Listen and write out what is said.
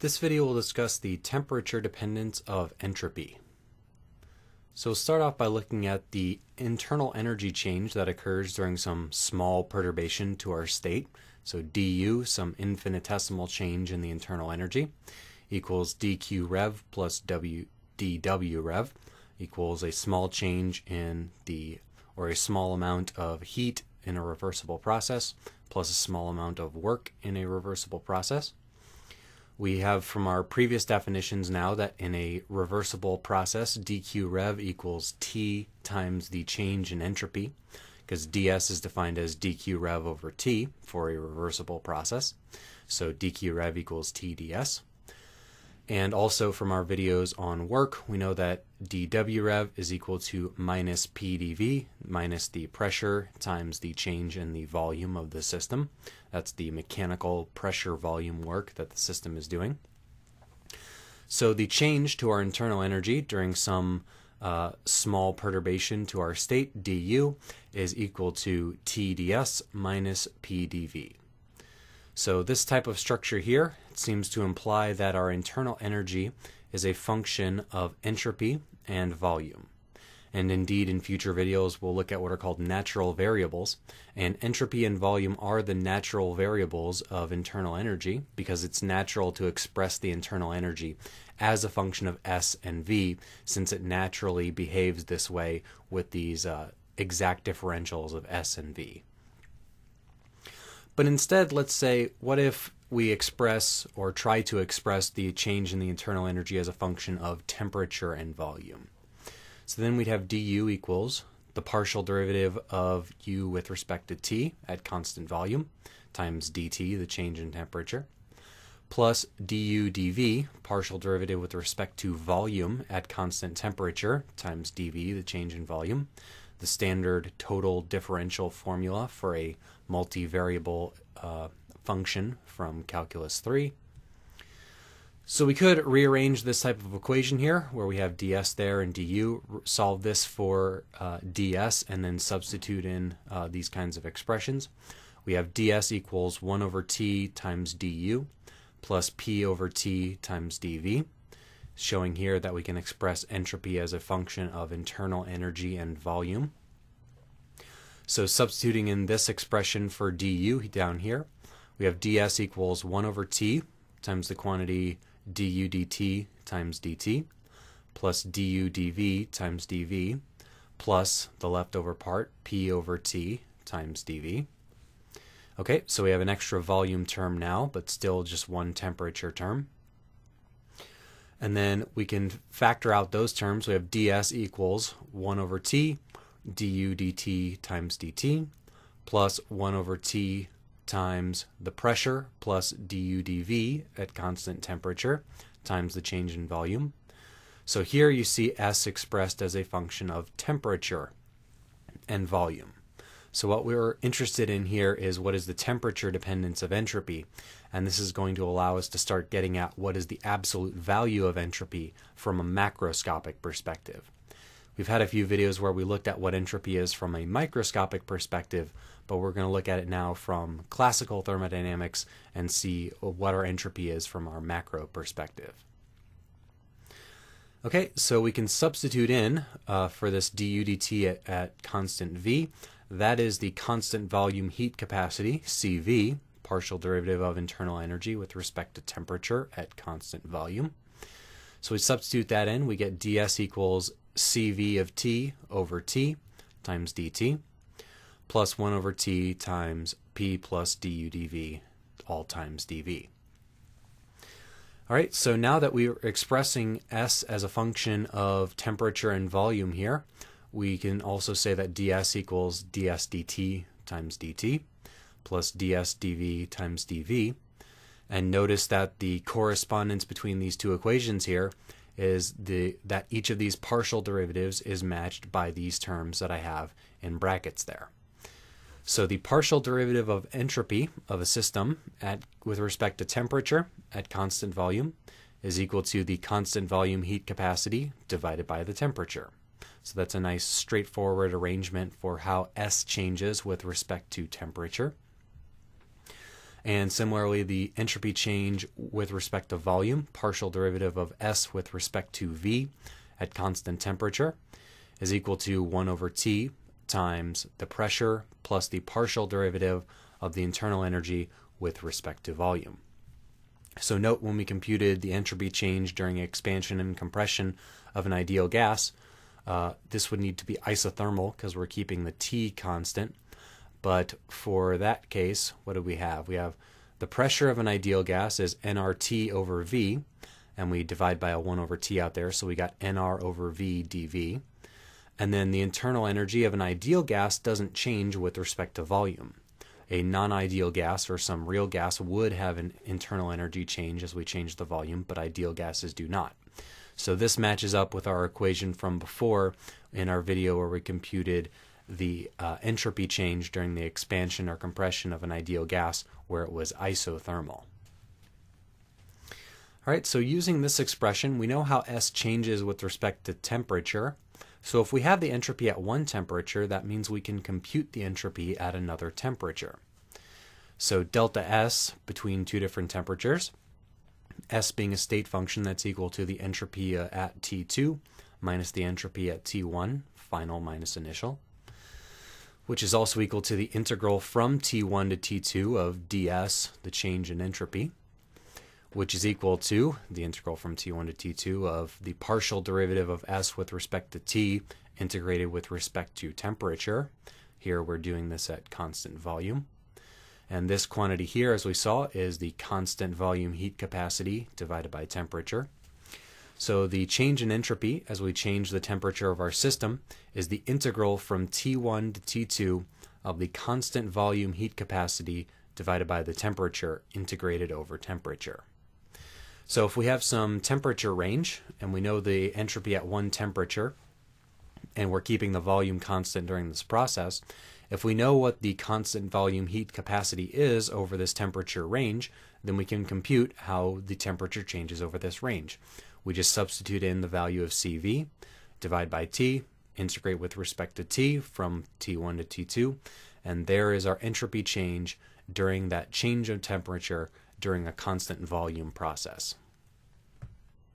This video will discuss the temperature dependence of entropy. So we'll start off by looking at the internal energy change that occurs during some small perturbation to our state. So du, some infinitesimal change in the internal energy, equals dq rev plus w, dw rev equals a small change in the, or a small amount of heat in a reversible process plus a small amount of work in a reversible process. We have from our previous definitions now that in a reversible process, dq rev equals T times the change in entropy, because ds is defined as dq rev over T for a reversible process. So dq rev equals T ds. And also from our videos on work, we know that dw rev is equal to minus pdv, minus the pressure times the change in the volume of the system. That's the mechanical pressure volume work that the system is doing. So the change to our internal energy during some uh, small perturbation to our state, du, is equal to tds minus pdv. So this type of structure here seems to imply that our internal energy is a function of entropy and volume. And indeed, in future videos, we'll look at what are called natural variables. And entropy and volume are the natural variables of internal energy because it's natural to express the internal energy as a function of S and V since it naturally behaves this way with these uh, exact differentials of S and V. But instead, let's say, what if we express or try to express the change in the internal energy as a function of temperature and volume? So then we'd have du equals the partial derivative of u with respect to t at constant volume times dt, the change in temperature, plus du dv, partial derivative with respect to volume at constant temperature times dv, the change in volume, the standard total differential formula for a multivariable uh, function from calculus 3. So we could rearrange this type of equation here where we have ds there and du, solve this for uh, ds and then substitute in uh, these kinds of expressions. We have ds equals 1 over t times du plus p over t times dv, showing here that we can express entropy as a function of internal energy and volume. So substituting in this expression for du down here, we have ds equals 1 over t times the quantity du dt times dt plus du dv times dv plus the leftover part p over t times dv. Okay, so we have an extra volume term now, but still just one temperature term. And then we can factor out those terms. We have ds equals 1 over t du dt times dt plus 1 over t times the pressure plus du dv at constant temperature times the change in volume. So here you see S expressed as a function of temperature and volume. So what we're interested in here is what is the temperature dependence of entropy. And this is going to allow us to start getting at what is the absolute value of entropy from a macroscopic perspective. We've had a few videos where we looked at what entropy is from a microscopic perspective, but we're going to look at it now from classical thermodynamics and see what our entropy is from our macro perspective. Okay, so we can substitute in uh, for this du dt at, at constant v. That is the constant volume heat capacity, CV, partial derivative of internal energy with respect to temperature at constant volume. So we substitute that in, we get ds equals cv of t over t times dt plus 1 over t times p plus du dv all times dv. All right, so now that we're expressing s as a function of temperature and volume here, we can also say that ds equals ds dt times dt plus ds dv times dv. And notice that the correspondence between these two equations here is the that each of these partial derivatives is matched by these terms that I have in brackets there. So the partial derivative of entropy of a system at with respect to temperature at constant volume is equal to the constant volume heat capacity divided by the temperature. So that's a nice straightforward arrangement for how S changes with respect to temperature. And similarly, the entropy change with respect to volume, partial derivative of S with respect to V at constant temperature, is equal to 1 over T times the pressure plus the partial derivative of the internal energy with respect to volume. So note when we computed the entropy change during expansion and compression of an ideal gas, uh, this would need to be isothermal because we're keeping the T constant. But for that case, what do we have? We have the pressure of an ideal gas is nRT over V, and we divide by a 1 over T out there, so we got nR over V dV. And then the internal energy of an ideal gas doesn't change with respect to volume. A non ideal gas or some real gas would have an internal energy change as we change the volume, but ideal gases do not. So this matches up with our equation from before in our video where we computed the uh, entropy change during the expansion or compression of an ideal gas where it was isothermal. All right, so using this expression, we know how S changes with respect to temperature. So if we have the entropy at one temperature, that means we can compute the entropy at another temperature. So delta S between two different temperatures, S being a state function that's equal to the entropy uh, at T2 minus the entropy at T1, final minus initial, which is also equal to the integral from T1 to T2 of ds, the change in entropy, which is equal to the integral from t1 to t2 of the partial derivative of s with respect to t integrated with respect to temperature. Here we're doing this at constant volume. And this quantity here, as we saw, is the constant volume heat capacity divided by temperature. So the change in entropy as we change the temperature of our system is the integral from T1 to T2 of the constant volume heat capacity divided by the temperature integrated over temperature. So if we have some temperature range and we know the entropy at one temperature and we're keeping the volume constant during this process, if we know what the constant volume heat capacity is over this temperature range, then we can compute how the temperature changes over this range. We just substitute in the value of CV, divide by T, integrate with respect to T from T1 to T2, and there is our entropy change during that change of temperature during a constant volume process.